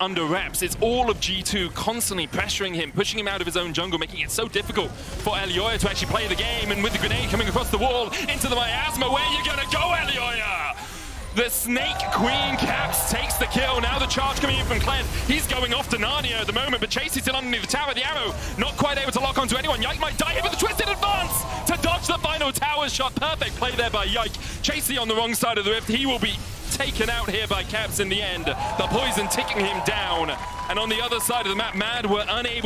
under wraps. It's all of G2 constantly pressuring him, pushing him out of his own jungle, making it so difficult for Elyoya to actually play the game. And with the grenade coming across the wall into the miasma, where you gonna go, Elyoya? The Snake Queen Caps takes the kill. Now the charge coming in from Kled. He's going off to Narnia at the moment, but Chase is still underneath the tower. The arrow not quite able to lock onto anyone. Yike might die here with the twisted advance to dodge the final tower shot. Perfect play there by Yike. Chasy on the wrong side of the rift. He will be taken out here by Caps in the end. The poison ticking him down. And on the other side of the map, Mad were unable